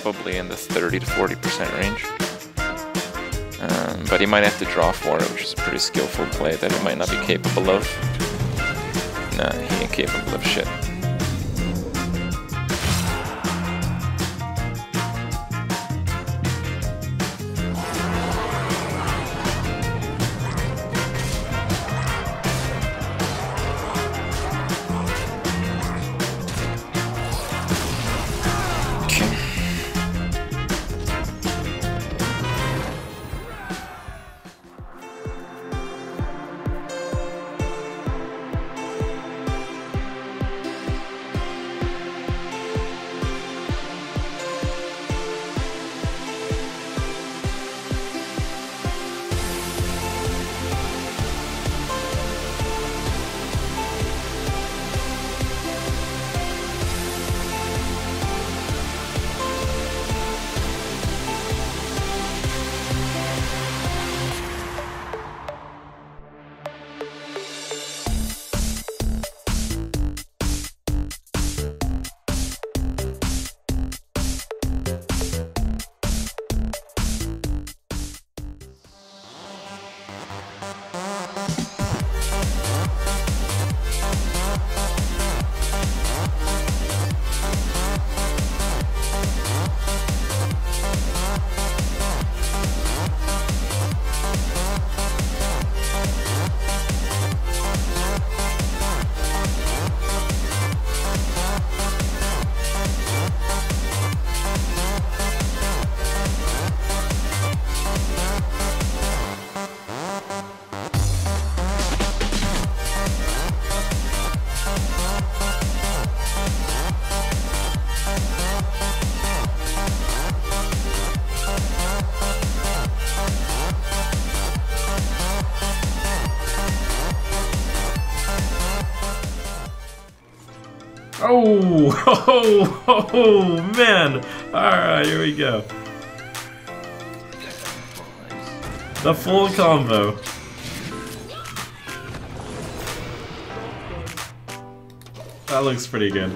probably in the 30 to 40% range. Um, but he might have to draw for it, which is a pretty skillful play that he might not be capable of. Nah, he ain't capable of shit. Oh, oh, oh, man. Alright, here we go. The full combo. That looks pretty good.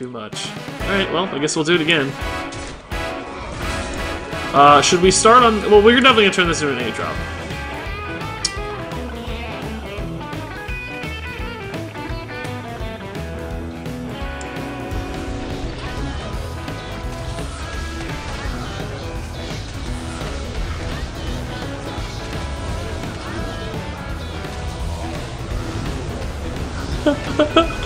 Too much. Alright, well, I guess we'll do it again. Uh, should we start on... Well, we're definitely going to turn this into an 8-drop. Uh,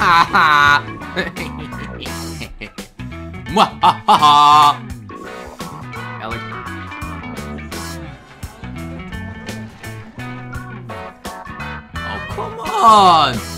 Mwahaha! Ellie. Oh, come on!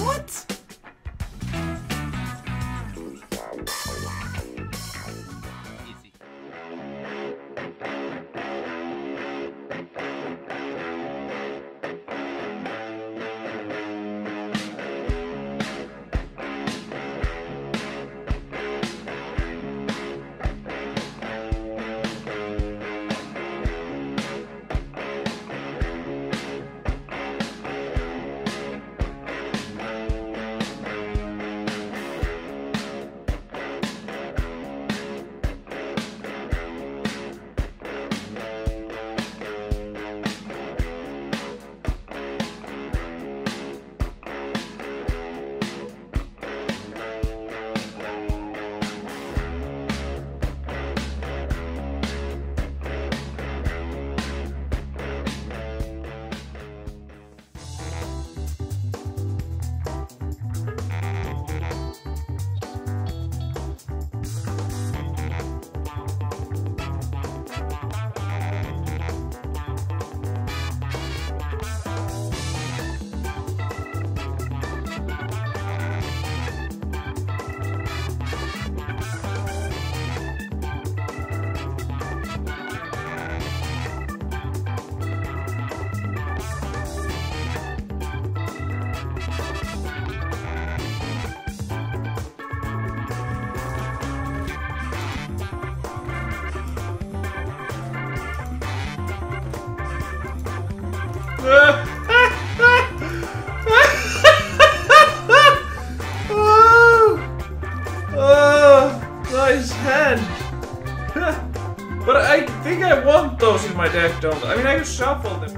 oh, oh, nice hand. but I think I want those in my deck, don't I? I mean, I can shuffle them.